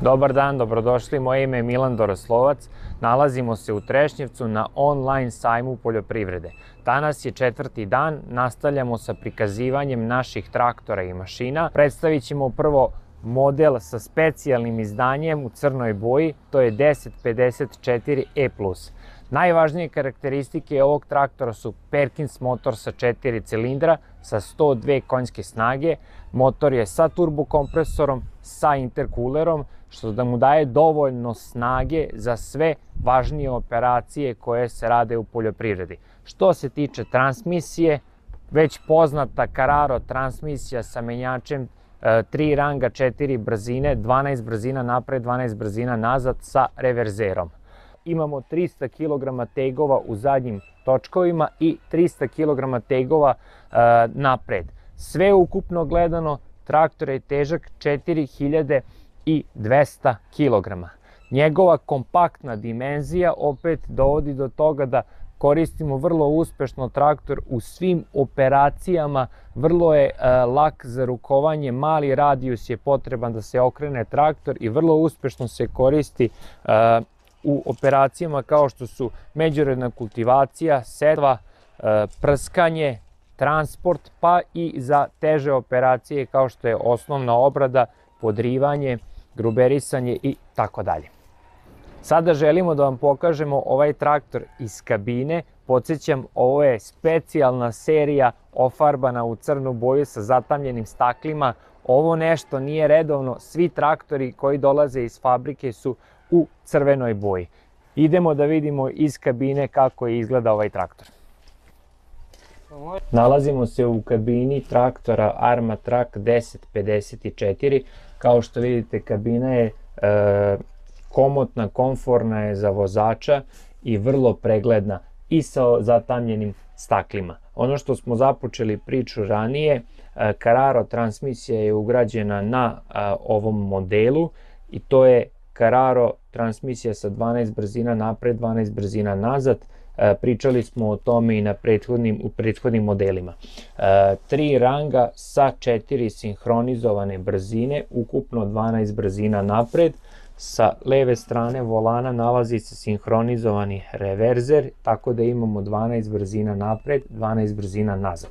Dobar dan, dobrodošli. Moje ime je Milan Doroslovac. Nalazimo se u Trešnjevcu na online sajmu poljoprivrede. Danas je četvrti dan, nastavljamo sa prikazivanjem naših traktora i mašina. Predstavit ćemo prvo model sa specijalnim izdanjem u crnoj boji, to je 1054 E+. Najvažnije karakteristike ovog traktora su Perkins motor sa 4 cilindra sa 102 konjske snage, motor je sa turbokompresorom, sa interkulerom, što da mu daje dovoljno snage za sve važnije operacije koje se rade u poljoprivredi. Što se tiče transmisije, već poznata Carraro transmisija sa menjačem 3 e, ranga, 4 brzine, 12 brzina napred, 12 brzina nazad sa reverzerom. Imamo 300 kg tegova u zadnjim točkovima i 300 kg tegova e, napred. Sve ukupno gledano, traktor je težak 4000 i 200 kg. Njegova kompaktna dimenzija opet dovodi do toga da koristimo vrlo uspešno traktor u svim operacijama, vrlo je e, lak za rukovanje, mali radijus je potreban da se okrene traktor i vrlo uspešno se koristi e, u operacijama kao što su međuredna kultivacija, setva, e, prskanje, transport, pa i za teže operacije kao što je osnovna obrada, podrivanje, gruberisanje i tako dalje. Sada želimo da vam pokažemo ovaj traktor iz kabine. Podsećam, ovo je specijalna serija ofarbana u crnu boju sa zatamljenim staklima. Ovo nešto nije redovno, svi traktori koji dolaze iz fabrike su u crvenoj boji. Idemo da vidimo iz kabine kako je izgleda ovaj traktor. Nalazimo se u kabini traktora Arma Track 1054. Kao što vidite, kabina je e, komotna, komforna je za vozača i vrlo pregledna i sa zatamljenim staklima. Ono što smo započeli priču ranije, e, Carraro transmisija je ugrađena na a, ovom modelu i to je Carraro transmisija sa 12 brzina napred, 12 brzina nazad, E, pričali smo o tome i na prethodnim, u prethodnim modelima. E, tri ranga sa četiri sinhronizovane brzine, ukupno 12 brzina napred, sa leve strane volana nalazi se sinhronizovani reverzer, tako da imamo 12 brzina napred, 12 brzina nazad.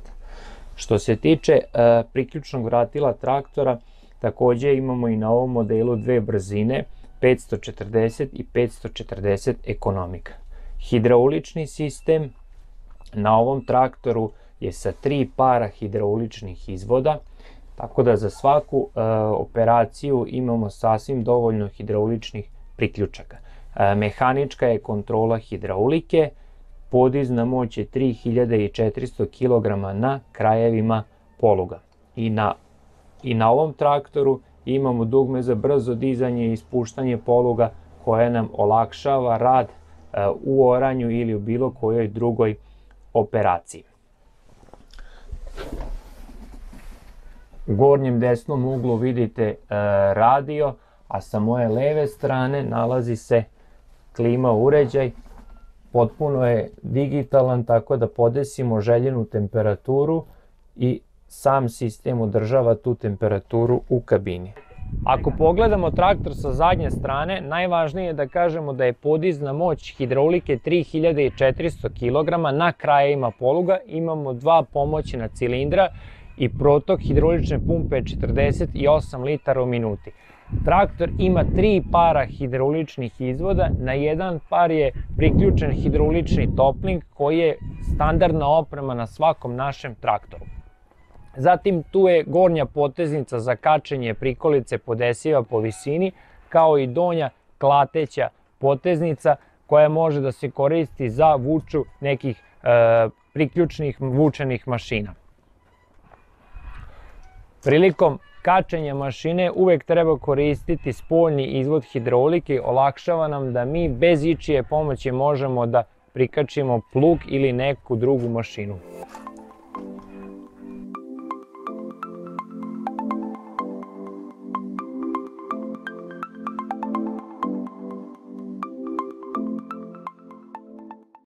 Što se tiče e, priključnog vratila traktora, takođe imamo i na ovom modelu dve brzine, 540 i 540 ekonomika. Hidraulični sistem na ovom traktoru je sa tri para hidrauličnih izvoda, tako da za svaku e, operaciju imamo sasvim dovoljno hidrauličnih priključaka. E, mehanička je kontrola hidraulike, podizna moć je 3400 kg na krajevima poluga. I na, I na ovom traktoru imamo dugme za brzo dizanje i ispuštanje poluga koje nam olakšava rad u oranju ili u bilo kojoj drugoj operaciji. U gornjem desnom uglu vidite e, radio, a sa moje leve strane nalazi se klima uređaj. Potpuno je digitalan tako da podesimo željenu temperaturu i sam sistem održava tu temperaturu u kabini. Ako pogledamo traktor sa zadnje strane, najvažnije je da kažemo da je podizna moć hidraulike 3400 kg na krajevima poluga, imamo dva pomoćena cilindra i protok hidraulične pumpe je 48 litara u minuti. Traktor ima tri para hidrauličnih izvoda, na jedan par je priključen hidraulični topling koji je standardna oprema na svakom našem traktoru. Zatim tu je gornja poteznica za kačenje prikolice podesiva po visini, kao i donja klateća poteznica koja može da se koristi za vuču nekih e, priključnih vučenih mašina. Prilikom kačenja mašine uvek treba koristiti spoljni izvod hidraulike, olakšava nam da mi bez ičije pomoći možemo da prikačimo plug ili neku drugu mašinu.